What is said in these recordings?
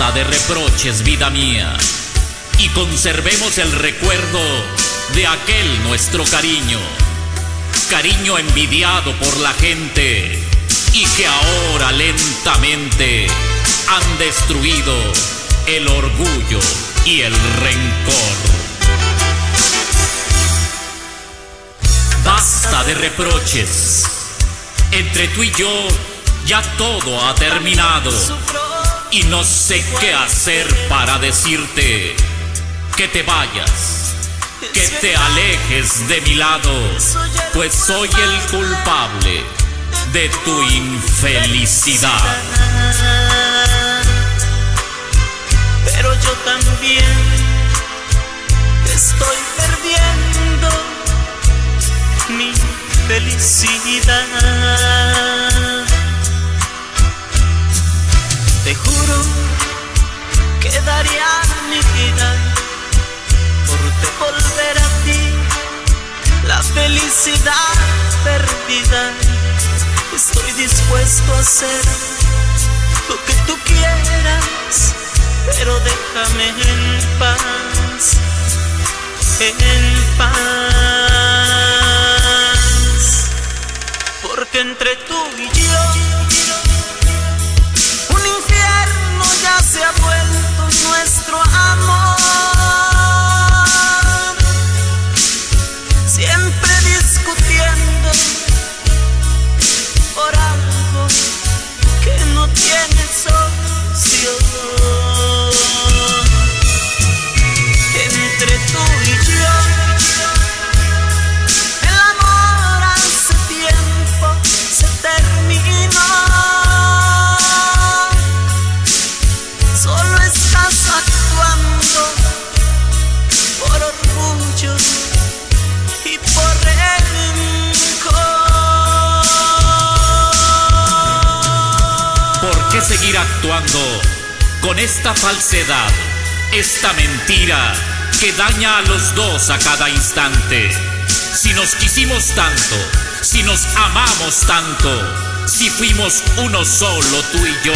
Basta de reproches, vida mía, y conservemos el recuerdo de aquel nuestro cariño, cariño envidiado por la gente y que ahora lentamente han destruido el orgullo y el rencor. Basta de reproches. Entre tú y yo ya todo ha terminado y no sé qué hacer para decirte que te vayas, que te alejes de mi lado, pues soy el culpable de tu infelicidad. Pero yo también estoy perdiendo mi felicidad. Te juro que daría mi vida por devolver a ti la felicidad perdida. Estoy dispuesto a hacer lo que tú quieras, pero déjame en paz, en paz. Porque entre tú y yo, rencor. ¿Por qué seguir actuando con esta falsedad, esta mentira que daña a los dos a cada instante? Si nos quisimos tanto, si nos amamos tanto, si fuimos uno solo tú y yo,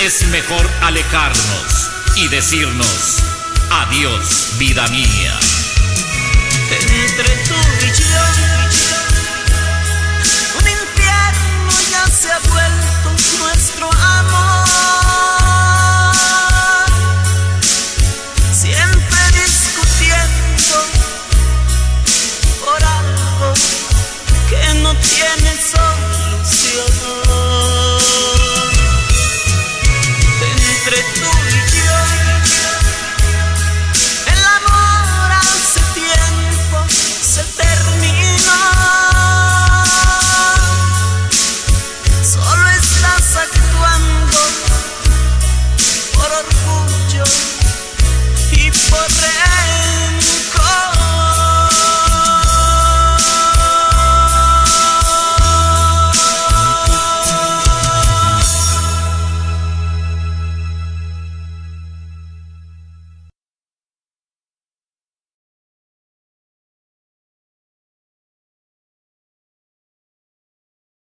es mejor alejarnos y decirnos adiós, vida mía. Entre tú y yo,